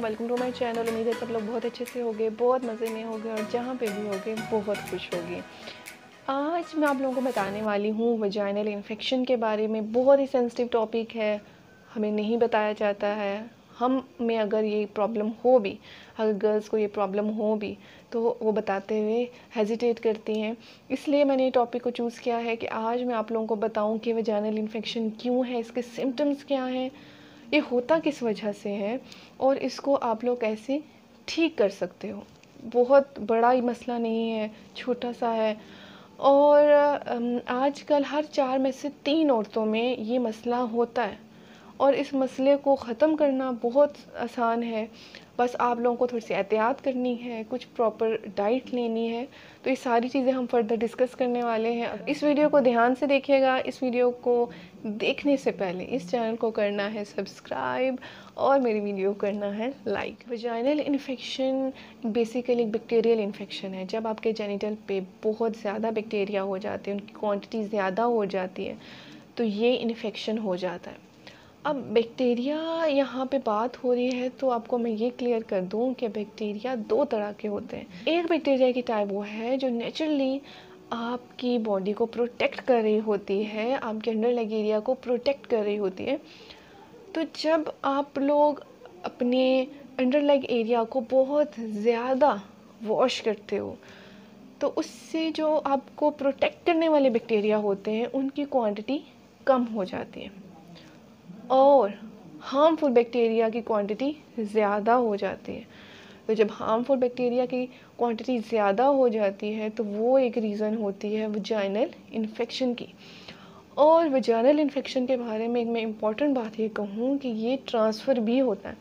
Welcome to my channel उम्मीद है सब लोग बहुत अच्छे से होंगे, बहुत मज़े में होंगे और जहाँ पे भी होंगे, बहुत खुश होंगे। आज मैं आप लोगों को बताने वाली हूँ वजाइनल इन्फेक्शन के बारे में। बहुत ही सेंसिटिव टॉपिक है, हमें नहीं बताया जाता है। हम में अगर ये प्रॉब्लम हो भी, अगर गर्ल्स को ये प्रॉब्लम हो भी तो वो बताते हुए हेजिटेट करती हैं। इसलिए मैंने ये टॉपिक को चूज़ किया है कि आज मैं आप लोगों को बताऊँ कि वजाइनल इन्फेक्शन क्यों है, इसके सिम्टम्स क्या हैं, ये होता किस वजह से है, और इसको आप लोग कैसे ठीक कर सकते हो। बहुत बड़ा ही मसला नहीं है, छोटा सा है। और आजकल हर चार में से तीन औरतों में ये मसला होता है। और इस मसले को ख़त्म करना बहुत आसान है। बस आप लोगों को थोड़ी सी एहतियात करनी है, कुछ प्रॉपर डाइट लेनी है। तो ये सारी चीज़ें हम फर्दर डिस्कस करने वाले हैं। इस वीडियो को ध्यान से देखिएगा। इस वीडियो को देखने से पहले इस चैनल को करना है सब्सक्राइब और मेरी वीडियो करना है लाइक वजाइनल इन्फेक्शन बेसिकली एक बैक्टीरियल इन्फेक्शन है। जब आपके जेनिटल पे बहुत ज़्यादा बैक्टीरिया हो जाते हैं, उनकी क्वांटिटी ज़्यादा हो जाती है तो ये इन्फेक्शन हो जाता है। अब बैक्टीरिया यहाँ पे बात हो रही है तो आपको मैं ये क्लियर कर दूँ कि बैक्टीरिया दो तरह के होते हैं। एक बैक्टीरिया की टाइप वो है जो नेचुरली आपकी बॉडी को प्रोटेक्ट कर रही होती है, आपके अंडर लेग एरिया को प्रोटेक्ट कर रही होती है। तो जब आप लोग अपने अंडर लेग एरिया को बहुत ज़्यादा वॉश करते हो तो उससे जो आपको प्रोटेक्ट करने वाले बैक्टीरिया होते हैं, उनकी क्वांटिटी कम हो जाती है। और हार्मफुल बैक्टीरिया की क्वांटिटी ज़्यादा हो जाती है। तो जब हार्मफुल बैक्टीरिया की क्वांटिटी ज़्यादा हो जाती है तो वो एक रीज़न होती है वजाइनल इन्फेक्शन की। और वजाइनल इन्फेक्शन के बारे में एक मैं इंपॉर्टेंट बात ये कहूँ कि ये ट्रांसफ़र भी होता है।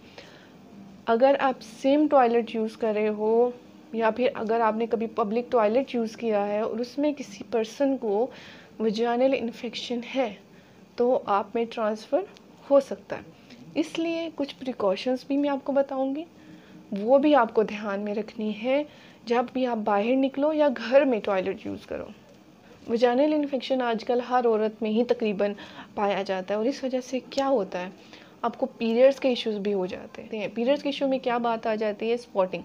अगर आप सेम टॉयलेट यूज़ कर रहे हो, या फिर अगर आपने कभी पब्लिक टॉयलेट यूज़ किया है और उसमें किसी पर्सन को वजाइनल इन्फेक्शन है तो आप में ट्रांसफ़र हो सकता है। इसलिए कुछ प्रिकॉशंस भी मैं आपको बताऊँगी। वो भी आपको ध्यान में रखनी है, जब भी आप बाहर निकलो या घर में टॉयलेट यूज़ करो। वजानल इन्फेक्शन आजकल हर औरत में ही तकरीबन पाया जाता है और इस वजह से क्या होता है, आपको पीरियड्स के इश्यूज़ भी हो जाते हैं। पीरियड्स के इशू में क्या बात आ जाती है? स्पॉटिंग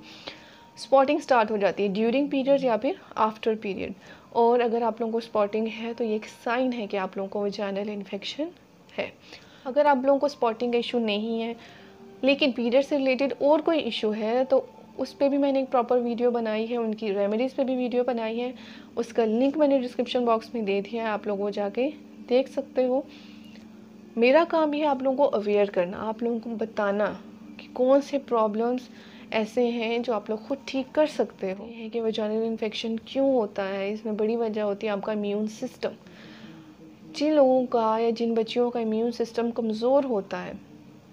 स्पॉटिंग स्टार्ट हो जाती है ड्यूरिंग पीरियड या फिर आफ्टर पीरियड और अगर आप लोगों को स्पॉटिंग है तो ये एक साइन है कि आप लोगों को वजानल इन्फेक्शन है। अगर आप लोगों को स्पॉटिंग का इशू नहीं है, लेकिन पीरियड से रिलेटेड और कोई इशू है तो उस पर भी मैंने एक प्रॉपर वीडियो बनाई है, उनकी रेमेडीज़ पे भी वीडियो बनाई है। उसका लिंक मैंने डिस्क्रिप्शन बॉक्स में दे दिया है, आप लोग वो जाके देख सकते हो। मेरा काम ही है आप लोगों को अवेयर करना, आप लोगों को बताना कि कौन से प्रॉब्लम्स ऐसे हैं जो आप लोग खुद ठीक कर सकते हो। कि वजानल इन्फेक्शन क्यों होता है? इसमें बड़ी वजह होती है आपका इम्यून सिस्टम जिन लोगों का या जिन बच्चियों का इम्यून सिस्टम कमज़ोर होता है,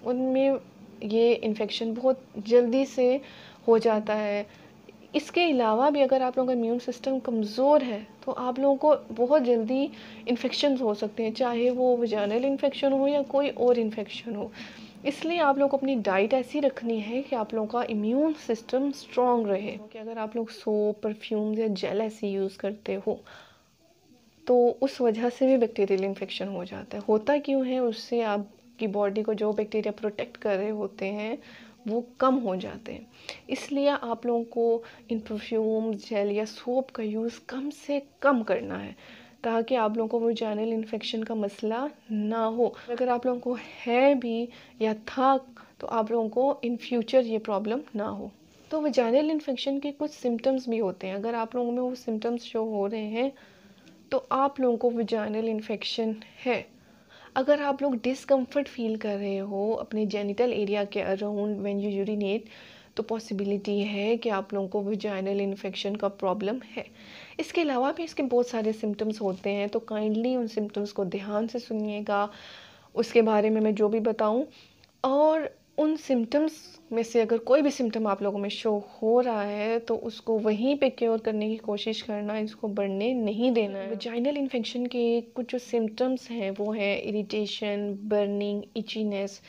उनमें ये इन्फेक्शन बहुत जल्दी से हो जाता है। इसके अलावा भी अगर आप लोगों का इम्यून सिस्टम कमज़ोर है तो आप लोगों को बहुत जल्दी इन्फेक्शन हो सकते हैं, चाहे वो वजानल इन्फेक्शन हो या कोई और इन्फेक्शन हो। इसलिए आप लोग को अपनी डाइट ऐसी रखनी है कि आप लोगों का इम्यून सिस्टम स्ट्रॉन्ग रहे। कि अगर आप लोग सोप परफ्यूम या जेल ऐसी यूज़ करते हो तो उस वजह से भी बैक्टीरियल इन्फेक्शन हो जाता है। होता क्यों है? उससे आपकी बॉडी को जो बैक्टीरिया प्रोटेक्ट कर रहे होते हैं, वो कम हो जाते हैं। इसलिए आप लोगों को इन परफ्यूम जेल या सोप का यूज़ कम से कम करना है, ताकि आप लोगों को वो जैनल इन्फेक्शन का मसला ना हो। अगर आप लोगों को है भी या था तो आप लोगों को इन फ्यूचर ये प्रॉब्लम ना हो। तो वजाइनल इन्फेक्शन के कुछ सिम्टम्स भी होते हैं। अगर आप लोगों में वो सिम्टम्स शो हो रहे हैं तो आप लोगों को विजाइनल इन्फेक्शन है। अगर आप लोग डिसकम्फर्ट फील कर रहे हो अपने जेनिटल एरिया के अराउंड व्हेन यू यूरिनेट तो पॉसिबिलिटी है कि आप लोगों को विजाइनल इन्फेक्शन का प्रॉब्लम है। इसके अलावा भी इसके बहुत सारे सिम्टम्स होते हैं तो काइंडली उन सिम्टम्स को ध्यान से सुनिएगा। उसके बारे में मैं जो भी बताऊँ, और उन सिम्टम्स में से अगर कोई भी सिम्टम आप लोगों में शो हो रहा है तो उसको वहीं पे क्योर करने की कोशिश करना, इसको बढ़ने नहीं देना है। वजाइनल इन्फेक्शन के कुछ जो सिम्टम्स हैं, वो हैं इरिटेशन बर्निंग इचीनेस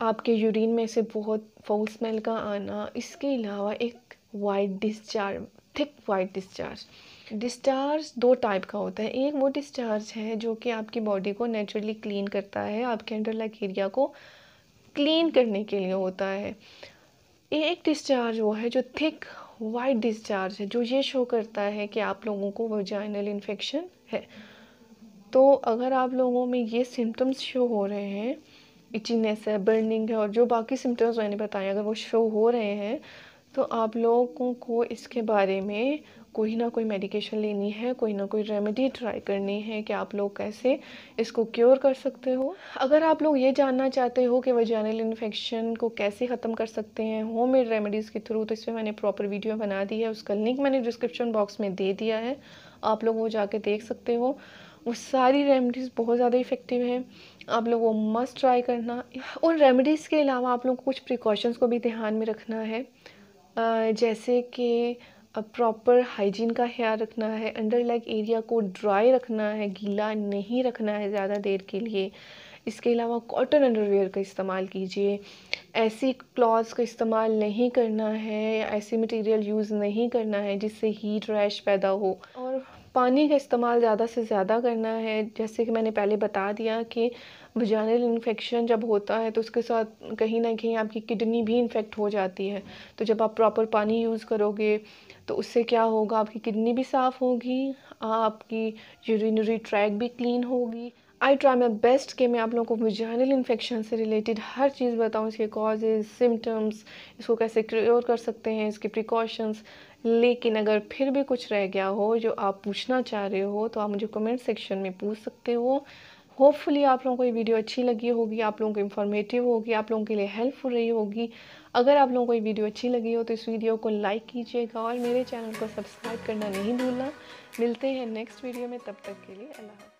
आपके यूरिन में से बहुत फाउल स्मेल का आना, इसके अलावा एक white discharge thick white discharge discharge दो टाइप का होता है। एक वो डिस्चार्ज है जो कि आपकी बॉडी को नेचुरली क्लीन करता है, आपके अंडर लाइक एरिया को क्लीन करने के लिए होता है। एक डिस्चार्ज वो है जो थिक वाइट डिस्चार्ज है, जो ये शो करता है कि आप लोगों को वजाइनल इन्फेक्शन है। तो अगर आप लोगों में ये सिम्टम्स शो हो रहे हैं इचीनेस है बर्निंग है, और जो बाकी सिम्टम्स मैंने बताए, अगर वो शो हो रहे हैं तो आप लोगों को इसके बारे में कोई ना कोई मेडिकेशन लेनी है, कोई ना कोई रेमेडी ट्राई करनी है कि आप लोग कैसे इसको क्योर कर सकते हो। अगर आप लोग ये जानना चाहते हो कि वजानल इन्फेक्शन को कैसे ख़त्म कर सकते हैं होम मेड रेमेडीज़ के थ्रू तो इसमें मैंने प्रॉपर वीडियो बना दी है, उसका लिंक मैंने डिस्क्रिप्शन बॉक्स में दे दिया है, आप लोग वो जाके देख सकते हो। वो सारी रेमेडीज़ बहुत ज़्यादा इफ़ेक्टिव हैं, आप लोग वो मस्ट ट्राई करना। उन रेमेडीज़ के अलावा आप लोग कुछ प्रिकॉशंस को भी ध्यान में रखना है। जैसे कि प्रॉपर हाइजीन का ख्याल रखना है अंडर लेग एरिया को ड्राई रखना है, गीला नहीं रखना है ज़्यादा देर के लिए। इसके अलावा कॉटन अंडरवेयर का इस्तेमाल कीजिए। ऐसी क्लॉथ्स का इस्तेमाल नहीं करना है, ऐसे मटेरियल यूज़ नहीं करना है जिससे हीट रैश पैदा हो। और पानी का इस्तेमाल ज़्यादा से ज़्यादा करना है। जैसे कि मैंने पहले बता दिया कि वजानल इन्फेक्शन जब होता है तो उसके साथ कहीं ना कहीं आपकी किडनी भी इन्फेक्ट हो जाती है। तो जब आप प्रॉपर पानी यूज़ करोगे तो उससे क्या होगा? आपकी किडनी भी साफ़ होगी, आपकी यूरिनरी ट्रैक भी क्लीन होगी। आई ट्राई माई बेस्ट कि मैं आप लोगों को वजानल इन्फेक्शन से रिलेटेड हर चीज़ बताऊँ, इसके कॉजेज़ सिम्टम्स इसको कैसे क्योर कर सकते हैं, इसके प्रिकॉशंस लेकिन अगर फिर भी कुछ रह गया हो, जो आप पूछना चाह रहे हो तो आप मुझे कमेंट सेक्शन में पूछ सकते हो। होपफुली आप लोगों को ये वीडियो अच्छी लगी होगी, आप लोगों को इन्फॉर्मेटिव होगी, आप लोगों के लिए हेल्पफुल रही होगी। अगर आप लोगों को ये वीडियो अच्छी लगी हो तो इस वीडियो को लाइक कीजिएगा और मेरे चैनल को सब्सक्राइब करना नहीं भूलना। मिलते हैं नेक्स्ट वीडियो में, तब तक के लिए अल्लाह